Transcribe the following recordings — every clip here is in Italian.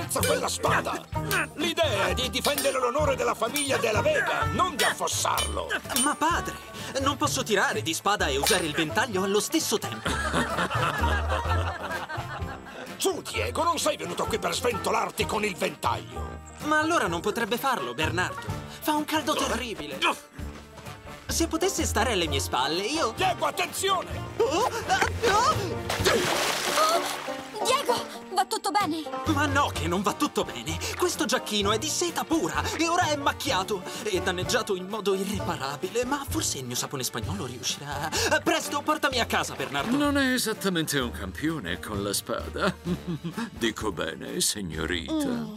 Alza quella spada! L'idea è di difendere l'onore della famiglia della Vega, non di affossarlo! Ma padre, non posso tirare di spada e usare il ventaglio allo stesso tempo. Su, Diego, non sei venuto qui per sventolarti con il ventaglio! Ma allora non potrebbe farlo, Bernardo. Fa un caldo terribile. Se potesse stare alle mie spalle, io... Diego, attenzione! Oh, ah, oh! Bene? Ma no, che non va tutto bene. Questo giacchino è di seta pura e ora è macchiato e danneggiato in modo irreparabile. Ma forse il mio sapone spagnolo riuscirà. Presto, portami a casa, Bernardo. Non è esattamente un campione con la spada. Dico bene, signorita.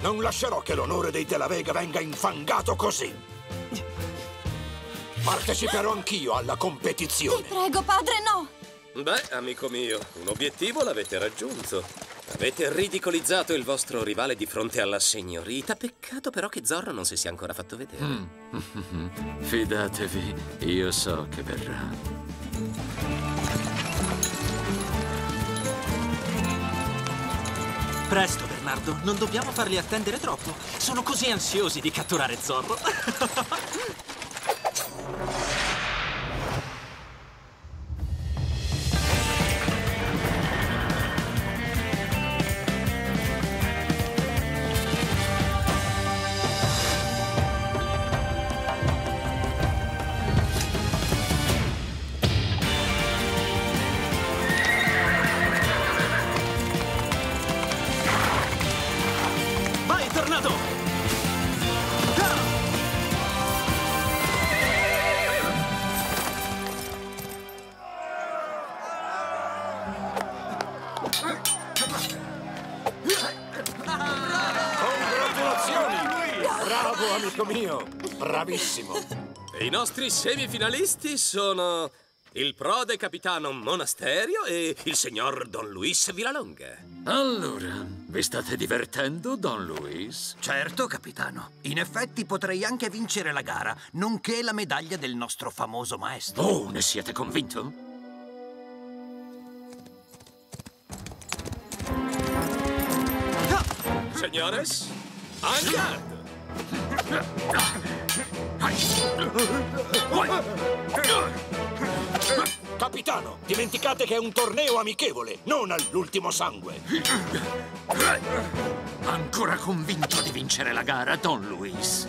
Non lascerò che l'onore dei Della Vega venga infangato così! Parteciperò anch'io alla Ti competizione! prego, padre, no! Beh, amico mio, un obiettivo l'avete raggiunto. Avete ridicolizzato il vostro rivale di fronte alla signorita. Peccato però che Zorro non si sia ancora fatto vedere. Fidatevi, io so che verrà. Presto, Bernardo. Non dobbiamo farli attendere troppo. Sono così ansiosi di catturare Zorro. Congratulazioni! Bravo, amico mio! Bravissimo! I nostri semifinalisti sono il prode capitano Monasterio e il signor Don Luis Villalonga. Allora, vi state divertendo, Don Luis? Certo, capitano. In effetti potrei anche vincere la gara, nonché la medaglia del nostro famoso maestro. Oh, ne siete convinto? Signores, en garde! Capitano, dimenticate che è un torneo amichevole, non all'ultimo sangue! Ancora convinto di vincere la gara, Don Luis?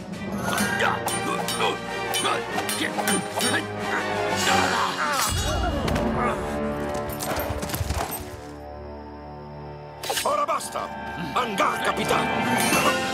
Capitano!